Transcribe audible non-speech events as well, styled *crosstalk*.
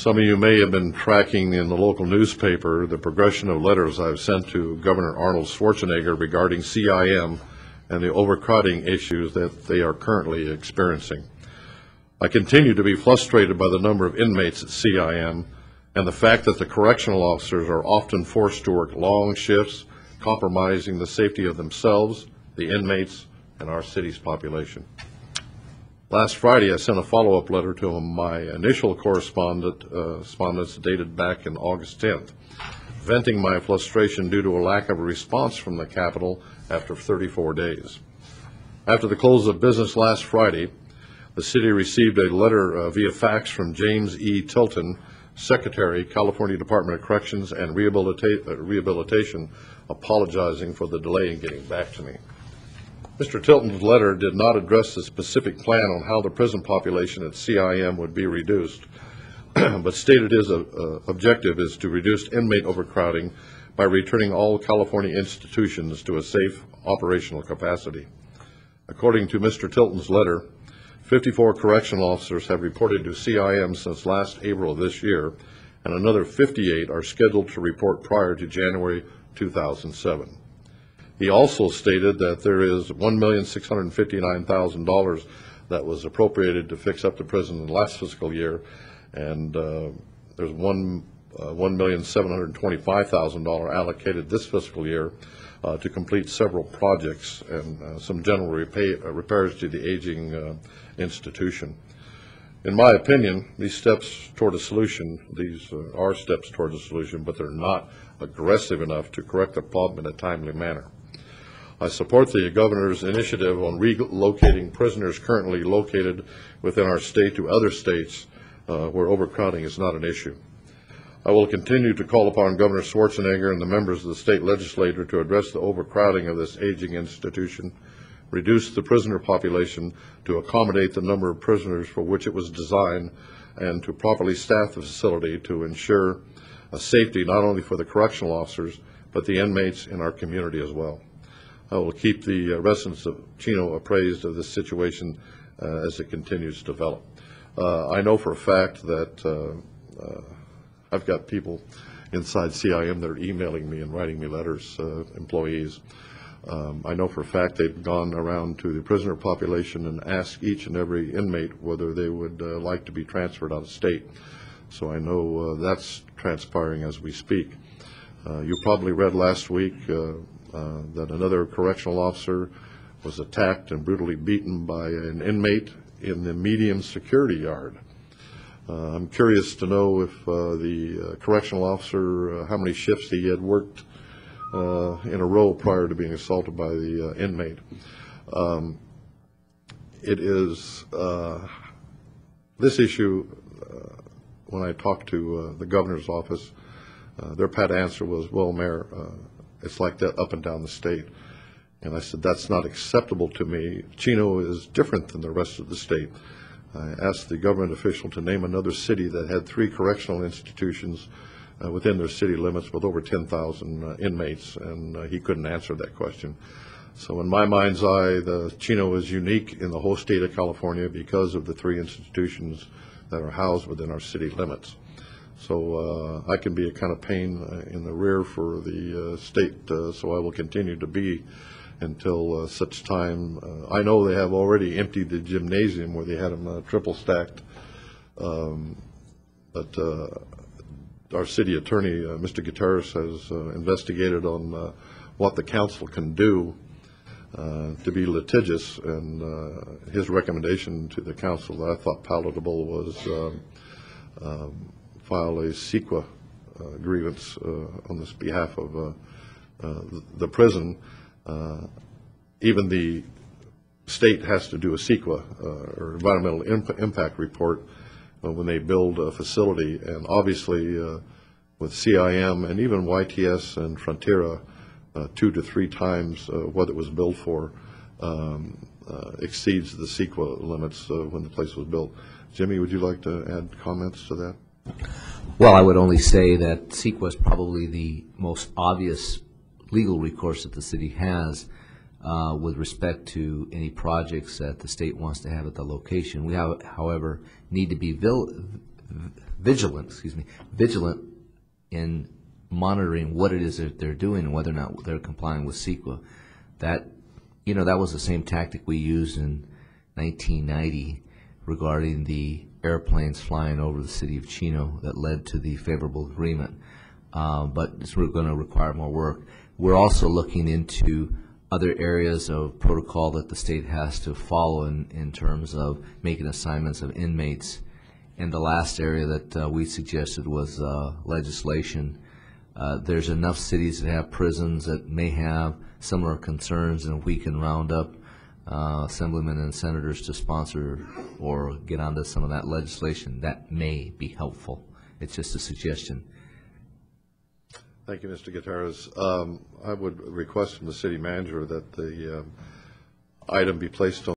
Some of you may have been tracking in the local newspaper the progression of letters I've sent to Governor Arnold Schwarzenegger regarding CIM and the overcrowding issues that they are currently experiencing. I continue to be frustrated by the number of inmates at CIM and the fact that the correctional officers are often forced to work long shifts, compromising the safety of themselves, the inmates, and our city's population. Last Friday, I sent a follow-up letter to my initial correspondent, uh, correspondence dated back in August 10th, venting my frustration due to a lack of a response from the Capitol after 34 days. After the close of business last Friday, the city received a letter uh, via fax from James E. Tilton, Secretary, California Department of Corrections and Rehabilita- uh, Rehabilitation, apologizing for the delay in getting back to me. Mr. Tilton's letter did not address the specific plan on how the prison population at CIM would be reduced, *clears throat* but stated his uh, uh, objective is to reduce inmate overcrowding by returning all California institutions to a safe operational capacity. According to Mr. Tilton's letter, 54 correctional officers have reported to CIM since last April of this year, and another 58 are scheduled to report prior to January 2007. He also stated that there is $1,659,000 that was appropriated to fix up the prison in the last fiscal year, and uh, there's uh, $1,725,000 allocated this fiscal year uh, to complete several projects and uh, some general repa- uh, repairs to the aging uh, institution. In my opinion, these steps toward a solution, these uh, are steps toward a solution, but they're not aggressive enough to correct the problem in a timely manner. I support the governor's initiative on relocating prisoners currently located within our state to other states uh, where overcrowding is not an issue. I will continue to call upon Governor Schwarzenegger and the members of the state legislature to address the overcrowding of this aging institution, reduce the prisoner population to accommodate the number of prisoners for which it was designed, and to properly staff the facility to ensure a safety not only for the correctional officers, but the inmates in our community as well. I will keep the uh, residents of Chino appraised of this situation uh, as it continues to develop. Uh, I know for a fact that uh, uh, I've got people inside CIM that are emailing me and writing me letters, uh, employees. Um, I know for a fact they've gone around to the prisoner population and asked each and every inmate whether they would like to be transferred out of state. So I know that's transpiring as we speak. You probably read last week uh, that another correctional officer was attacked and brutally beaten by an inmate in the medium security yard. Uh, I'm curious to know if uh, the uh, correctional officer, uh, how many shifts he had worked uh, in a row prior to being assaulted by the inmate. Um, It is, this issue, when I talked to the governor's office, their pat answer was, well, Mayor, it's like that up and down the state. And I said, that's not acceptable to me. Chino is different than the rest of the state. I asked the government official to name another city that had three correctional institutions uh, within their city limits with over 10,000 uh, inmates, and uh, he couldn't answer that question. So in my mind's eye, the Chino is unique in the whole state of California because of the three institutions that are housed within our city limits. So uh, I can be a kind of pain uh, in the rear for the uh, state, uh, so I will continue to be until uh, such time. I know they have already emptied the gymnasium where they had them triple stacked. Um, But our city attorney, Mr. Gutierrez, has investigated on what the council can do uh, to be litigious, and uh, his recommendation to the council that I thought palatable was um, um, file a CEQA uh, grievance uh, on this behalf of uh, uh the prison. Uh, even the state has to do a CEQA, uh, or environmental imp- impact report, when they build a facility. And obviously, with CIM and even YTS and Frontera, two to three times what it was built for um, exceeds the CEQA limits when the place was built. Jimmy, would you like to add comments to that? Well, I would only say that CEQA is probably the most obvious legal recourse that the city has uh, with respect to any projects that the state wants to have at the location. We, have, however, need to be vigilant, excuse me, vigilant in monitoring what it is that they're doing and whether or not they're complying with CEQA. That, you know, that was the same tactic we used in 1990 regarding the airplanes flying over the city of Chino that led to the favorable agreement. Uh, but it's going to require more work. We're also looking into other areas of protocol that the state has to follow in, in terms of making assignments of inmates. And the last area that uh, we suggested was uh, legislation. Uh, There's enough cities that have prisons that may have similar concerns, and we can round up uh, assemblymen and senators to sponsor or get onto some of that legislation, that may be helpful. It's just a suggestion. Thank you, Mr. Gutierrez. Um, I would request from the city manager that the um, item be placed on